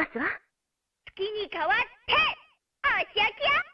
ますわ。月に代わって、おしおきを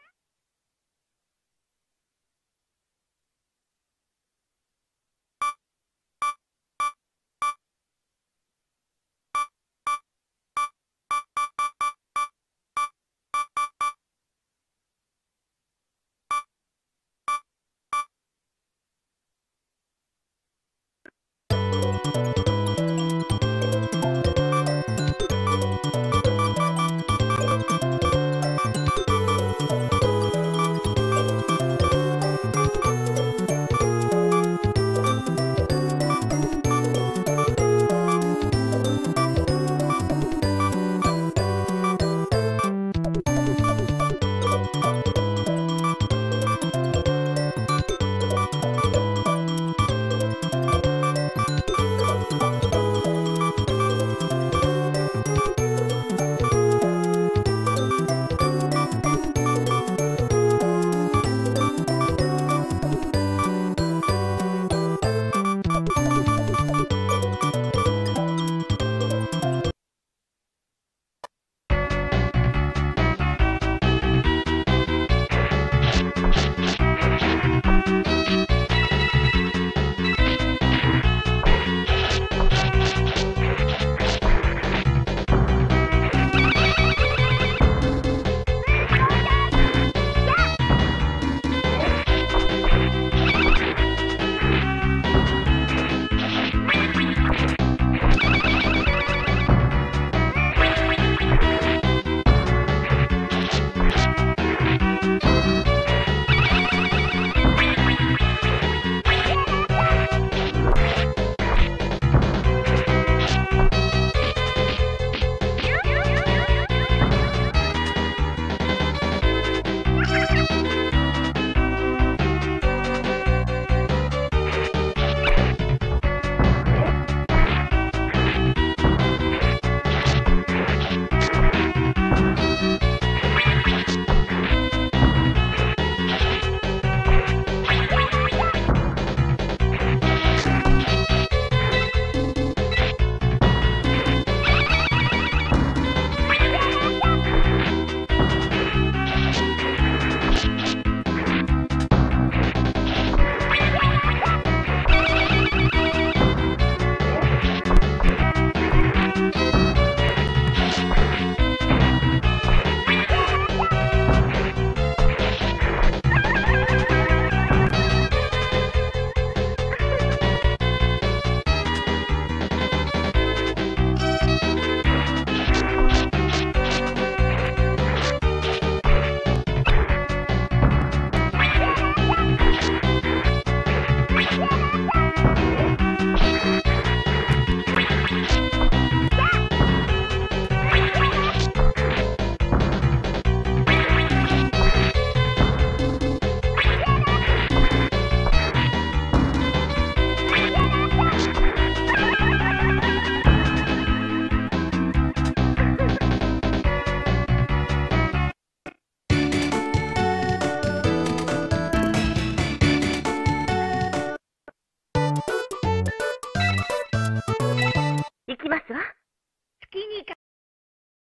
しますわ。月にか